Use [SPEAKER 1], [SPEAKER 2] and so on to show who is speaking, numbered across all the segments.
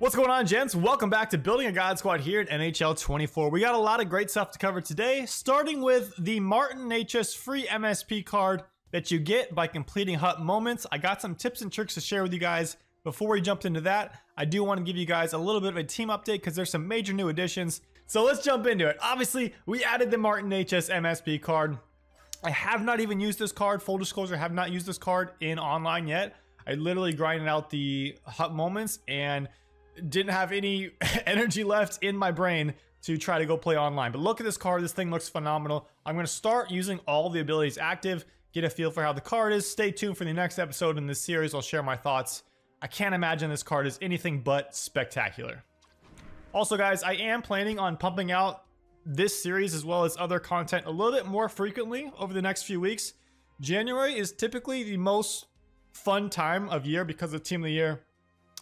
[SPEAKER 1] What's going on, gents? Welcome back to Building a God Squad here at NHL 24. We got a lot of great stuff to cover today, starting with the Martin Necas free MSP card that you get by completing Hut Moments. I got some tips and tricks to share with you guys. Before we jump into that, I do want to give you guys a little bit of a team update because there's some major new additions. So let's jump into it. Obviously, we added the Martin Necas MSP card. I have not even used this card. Full disclosure, have not used this card in online yet. I literally grinded out the Hut Moments and didn't have any energy left in my brain to try to go play online. But look at this card. This thing looks phenomenal. I'm going to start using all the abilities active, get a feel for how the card is. Stay tuned for the next episode in this series. I'll share my thoughts. I can't imagine this card is anything but spectacular. Also, guys, I am planning on pumping out this series as well as other content a little bit more frequently over the next few weeks. January is typically the most fun time of year because of Team of the Year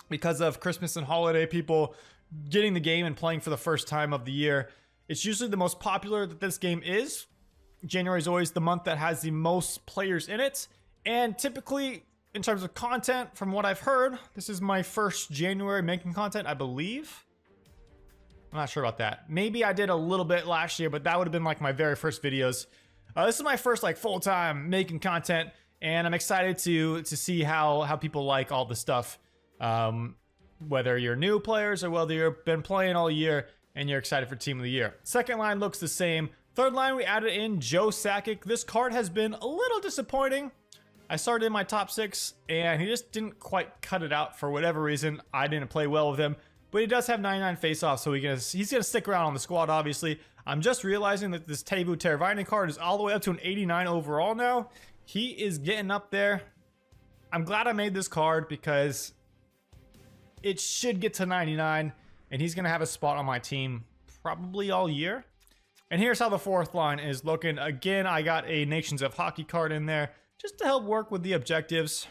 [SPEAKER 1] because of Christmas and holiday people getting the game and playing for the first time of the year. It's usually the most popular that this game is. January is always the month that has the most players in it. And typically, in terms of content, from what I've heard, this is my first January making content, I believe. I'm not sure about that. Maybe I did a little bit last year, but that would have been like my very first videos. Uh, this is my first like full-time making content, and I'm excited to to see how how people like all the stuff. Um, whether you're new players or whether you've been playing all year and you're excited for Team of the Year. Second line looks the same. Third line, we added in Joe Sakic. This card has been a little disappointing. I started in my top six, and he just didn't quite cut it out for whatever reason. I didn't play well with him, but he does have 99 faceoffs, so he can, he's going to stick around on the squad, obviously. I'm just realizing that this Teuvo Teravainen card is all the way up to an 89 overall now. He is getting up there. I'm glad I made this card because it should get to 99, and he's going to have a spot on my team probably all year. And here's how the fourth line is looking. Again, I got a Nations of Hockey card in there just to help work with the objectives.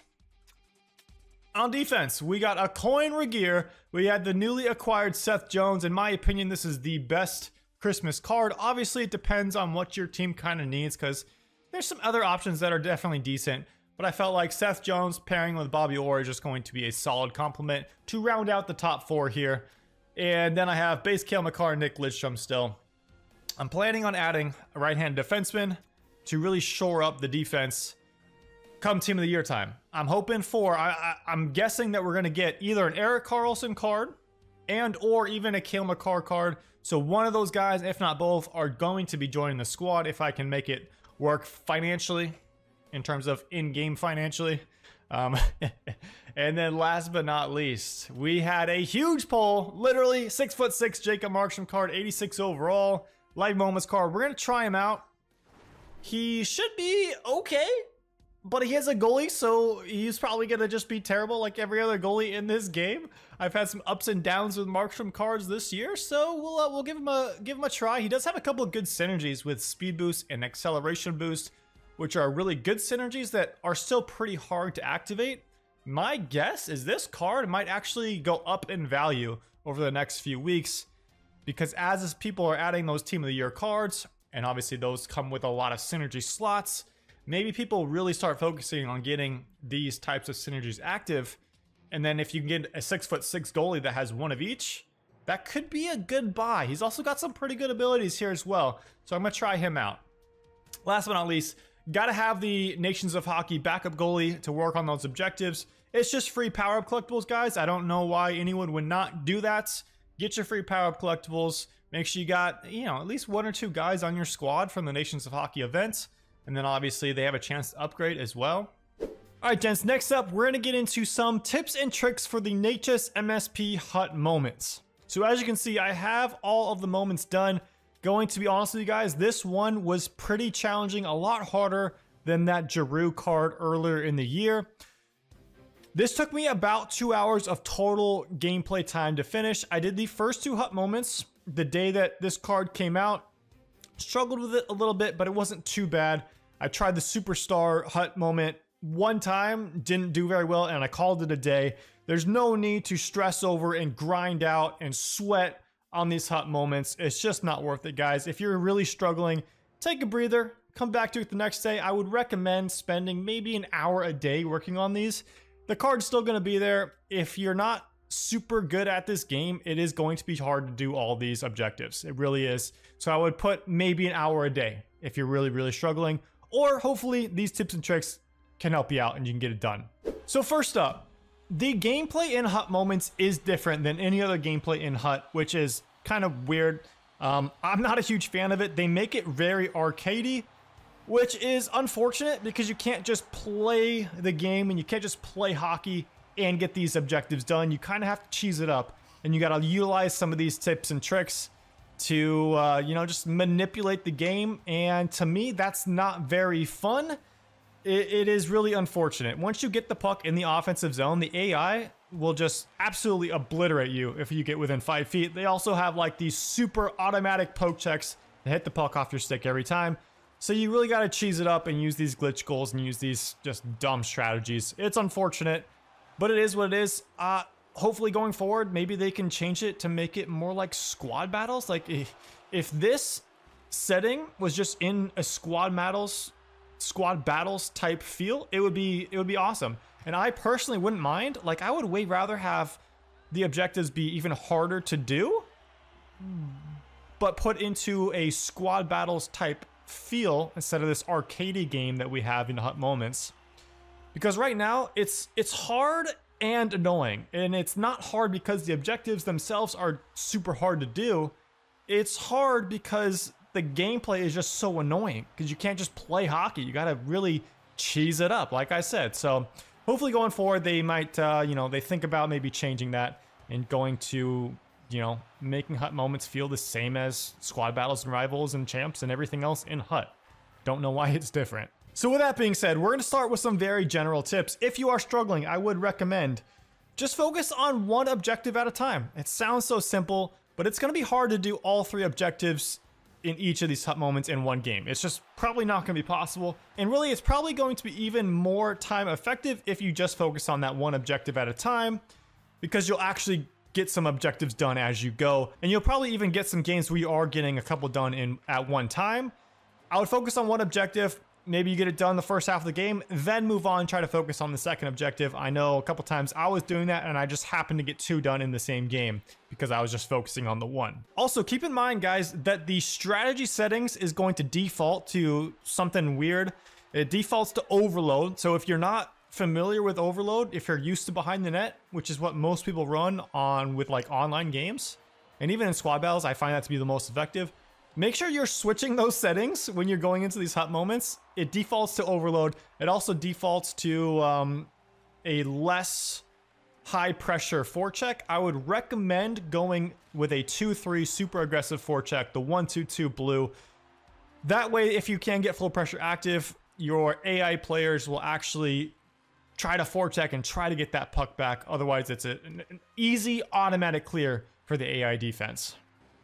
[SPEAKER 1] On defense, we got a Coin Regeer. We had the newly acquired Seth Jones. In my opinion, this is the best Christmas card. Obviously, it depends on what your team kind of needs because there's some other options that are definitely decent. But I felt like Seth Jones pairing with Bobby Orr is just going to be a solid complement to round out the top four here. And then I have base Cale Makar and Nick Lidstrom still. I'm planning on adding a right-hand defenseman to really shore up the defense come team of the year time. I'm hoping for, I, am guessing that we're going to get either an Erik Karlsson card and or even a Cale Makar card. So one of those guys, if not both, are going to be joining the squad if I can make it work financially in terms of in-game financially. Um, and then last but not least, we had a huge poll, literally six foot six Jacob Markstrom card, 86 overall, live moments card. We're gonna try him out. He should be okay, but he has a goalie, so he's probably gonna just be terrible like every other goalie in this game. I've had some ups and downs with Markstrom cards this year, so we'll uh, we'll give him a give him a try. He does have a couple of good synergies with speed boost and acceleration boost which are really good synergies that are still pretty hard to activate. My guess is this card might actually go up in value over the next few weeks because as people are adding those Team of the Year cards, and obviously those come with a lot of synergy slots, maybe people really start focusing on getting these types of synergies active. And then if you can get a six foot six goalie that has one of each, that could be a good buy. He's also got some pretty good abilities here as well. So I'm gonna try him out. Last but not least, Got to have the Nations of Hockey backup goalie to work on those objectives. It's just free power up collectibles, guys. I don't know why anyone would not do that. Get your free power up collectibles. Make sure you got, you know, at least one or two guys on your squad from the Nations of Hockey event. And then obviously they have a chance to upgrade as well. All right, gents, next up, we're to get into some tips and tricks for the Necas MSP Hut moments. So as you can see, I have all of the moments done. Going to be honest with you guys, this one was pretty challenging, a lot harder than that Giroux card earlier in the year. This took me about two hours of total gameplay time to finish. I did the first two hut moments the day that this card came out. Struggled with it a little bit, but it wasn't too bad. I tried the superstar hut moment one time, didn't do very well, and I called it a day. There's no need to stress over and grind out and sweat on these Hut moments. It's just not worth it, guys. If you're really struggling, take a breather, come back to it the next day. I would recommend spending maybe an hour a day working on these. The card's still going to be there. If you're not super good at this game, it is going to be hard to do all these objectives. It really is. So I would put maybe an hour a day if you're really, really struggling. Or hopefully these tips and tricks can help you out and you can get it done. So first up, the gameplay in Hut Moments is different than any other gameplay in Hut, which is kind of weird. Um, I'm not a huge fan of it. They make it very arcadey, which is unfortunate because you can't just play the game and you can't just play hockey and get these objectives done. You kind of have to cheese it up and you got to utilize some of these tips and tricks to, uh, you know, just manipulate the game. And to me, that's not very fun. It, it is really unfortunate. Once you get the puck in the offensive zone, the AI will just absolutely obliterate you if you get within five feet. They also have like these super automatic poke checks to hit the puck off your stick every time. So you really got to cheese it up and use these glitch goals and use these just dumb strategies. It's unfortunate, but it is what it is. Uh, hopefully going forward, maybe they can change it to make it more like squad battles. Like if, if this setting was just in a squad battles, squad battles type feel, it would be it would be awesome. And I personally wouldn't mind. Like I would way rather have the objectives be even harder to do, but put into a squad battles type feel instead of this arcadey game that we have in Hut Moments. Because right now it's it's hard and annoying. And it's not hard because the objectives themselves are super hard to do. It's hard because the gameplay is just so annoying because you can't just play hockey. You got to really cheese it up, like I said. So hopefully going forward, they might, uh, you know, they think about maybe changing that and going to, you know, making Hut moments feel the same as squad battles and rivals and champs and everything else in Hut. Don't know why it's different. So with that being said, we're going to start with some very general tips. If you are struggling, I would recommend just focus on one objective at a time. It sounds so simple, but it's going to be hard to do all three objectives in each of these moments in one game. It's just probably not going to be possible. And really, it's probably going to be even more time effective if you just focus on that one objective at a time because you'll actually get some objectives done as you go. And you'll probably even get some games where you are getting a couple done in at one time. I would focus on one objective, maybe you get it done the first half of the game, then move on, try to focus on the second objective. I know a couple times I was doing that and I just happened to get two done in the same game because I was just focusing on the one. Also, keep in mind, guys, that the strategy settings is going to default to something weird. It defaults to overload. So if you're not familiar with overload, if you're used to behind the net, which is what most people run on with like online games, and even in squad battles, I find that to be the most effective. Make sure you're switching those settings when you're going into these Hut moments. It defaults to overload. It also defaults to um, a less high pressure forecheck. I would recommend going with a 2-3 super aggressive forecheck, the 1-2-2 blue. That way, if you can get full pressure active, your AI players will actually try to forecheck and try to get that puck back. Otherwise, it's a, an, an easy automatic clear for the AI defense.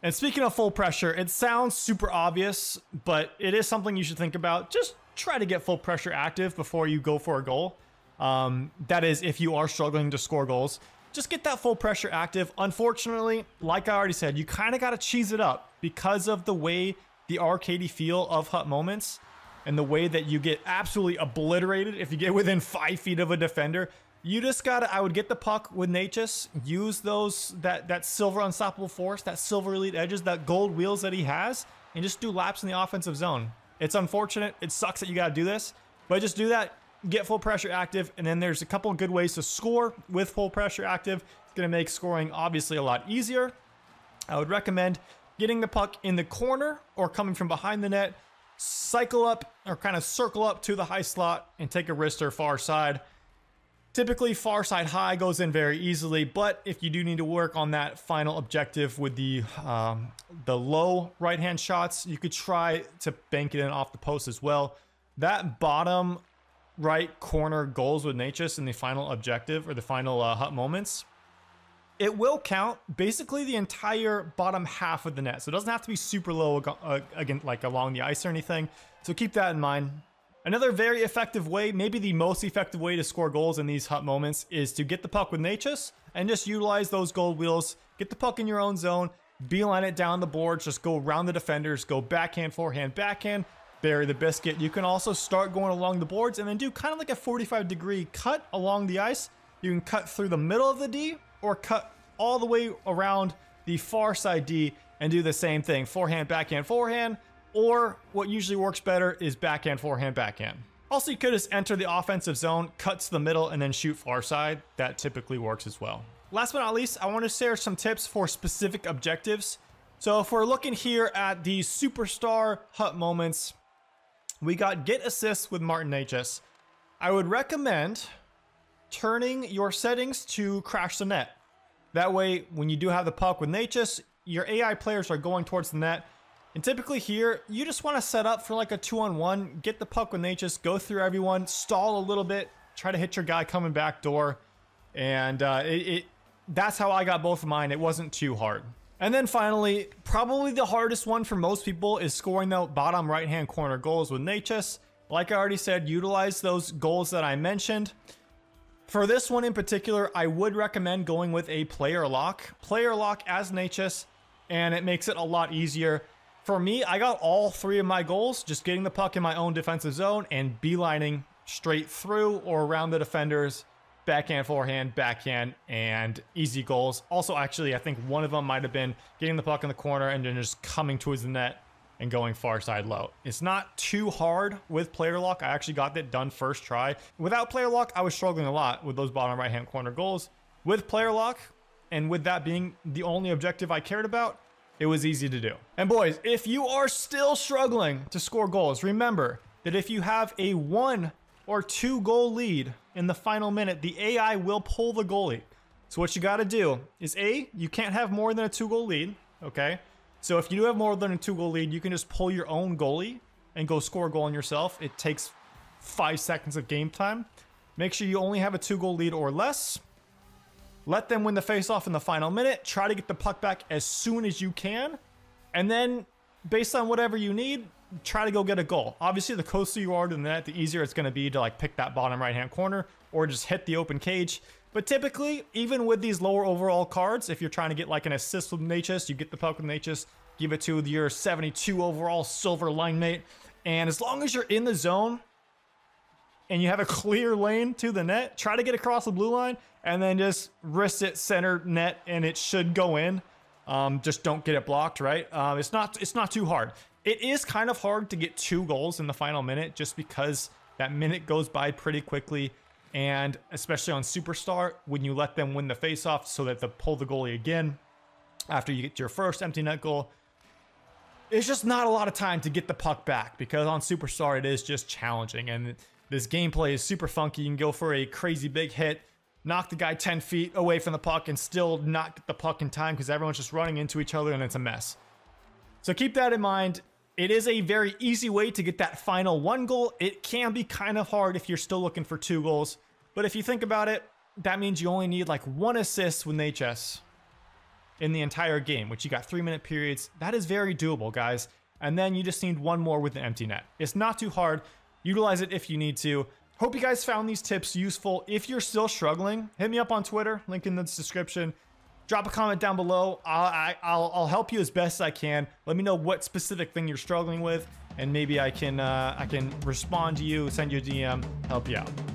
[SPEAKER 1] And speaking of full pressure, it sounds super obvious, but it is something you should think about. Just try to get full pressure active before you go for a goal. Um, that is, if you are struggling to score goals, just get that full pressure active. Unfortunately, like I already said, you kind of got to cheese it up because of the way the arcadey feel of Hut moments and the way that you get absolutely obliterated if you get within five feet of a defender. You just gotta, I would get the puck with Necas, use those, that, that silver unstoppable force, that silver elite edges, that gold wheels that he has, and just do laps in the offensive zone. It's unfortunate, it sucks that you gotta do this, but just do that, get full pressure active, and then there's a couple of good ways to score with full pressure active. It's gonna make scoring obviously a lot easier. I would recommend getting the puck in the corner or coming from behind the net, cycle up or kind of circle up to the high slot and take a wrist wrister far side. Typically, far side high goes in very easily, but if you do need to work on that final objective with the um, the low right hand shots, you could try to bank it in off the post as well. That bottom right corner goals with Necas in the final objective or the final uh, hut moments, it will count basically the entire bottom half of the net. So it doesn't have to be super low uh, again, like along the ice or anything. So keep that in mind. Another very effective way, maybe the most effective way to score goals in these Hut moments is to get the puck with Necas and just utilize those gold wheels. Get the puck in your own zone, beeline it down the boards, just go around the defenders, go backhand, forehand, backhand, bury the biscuit. You can also start going along the boards and then do kind of like a 45 degree cut along the ice. You can cut through the middle of the D or cut all the way around the far side D and do the same thing. Forehand, backhand, forehand, or what usually works better is backhand, forehand, backhand. Also, you could just enter the offensive zone, cut to the middle, and then shoot far side. That typically works as well. Last but not least, I want to share some tips for specific objectives. So if we're looking here at the superstar hut moments, we got get assists with Martin Necas. I would recommend turning your settings to crash the net. That way, when you do have the puck with Necas, your AI players are going towards the net. And typically here, you just want to set up for like a two-on-one, get the puck when they just go through everyone, stall a little bit, try to hit your guy coming back door. And uh, it, it that's how I got both of mine. It wasn't too hard. And then finally, probably the hardest one for most people is scoring the bottom right-hand corner goals with Necas. Like I already said, utilize those goals that I mentioned. For this one in particular, I would recommend going with a player lock. Player lock as Necas, and it makes it a lot easier. For me, I got all three of my goals, just getting the puck in my own defensive zone and beelining straight through or around the defenders, backhand, forehand, backhand, and easy goals. Also, actually, I think one of them might have been getting the puck in the corner and then just coming towards the net and going far side low. It's not too hard with player lock. I actually got that done first try. Without player lock, I was struggling a lot with those bottom right hand corner goals. With player lock, and with that being the only objective I cared about, it was easy to do. And boys, if you are still struggling to score goals, remember that if you have a one or two goal lead in the final minute, the AI will pull the goalie. So what you got to do is A, you can't have more than a two goal lead, okay? So if you do have more than a two goal lead, you can just pull your own goalie and go score a goal on yourself. It takes five seconds of game time. Make sure you only have a two goal lead or less. Let them win the faceoff in the final minute. Try to get the puck back as soon as you can. And then, based on whatever you need, try to go get a goal. Obviously, the closer you are to the net, the easier it's going to be to like pick that bottom right hand corner or just hit the open cage. But typically, even with these lower overall cards, if you're trying to get like an assist with Necas, you get the puck with Necas, give it to your 72 overall silver line mate. And as long as you're in the zone and you have a clear lane to the net, try to get across the blue line and then just wrist it center net and it should go in. Um, just don't get it blocked, right? Um, it's not it's not too hard. It is kind of hard to get two goals in the final minute just because that minute goes by pretty quickly and especially on Superstar, when you let them win the faceoff so that they pull the goalie again after you get your first empty net goal, it's just not a lot of time to get the puck back because on Superstar it is just challenging and this gameplay is super funky. You can go for a crazy big hit, knock the guy 10 feet away from the puck and still not get the puck in time because everyone's just running into each other and it's a mess. So keep that in mind. It is a very easy way to get that final one goal. It can be kind of hard if you're still looking for two goals. But if you think about it, that means you only need like one assist with Necas in the entire game, which you got three minute periods. That is very doable, guys. And then you just need one more with an empty net. It's not too hard. Utilize it if you need to. Hope you guys found these tips useful. If you're still struggling, hit me up on Twitter, link in the description drop a comment down below. I'll, I, will i will help you as best I can. Let me know what specific thing you're struggling with, and maybe I can uh, I can respond to you, send you a DM, help you out.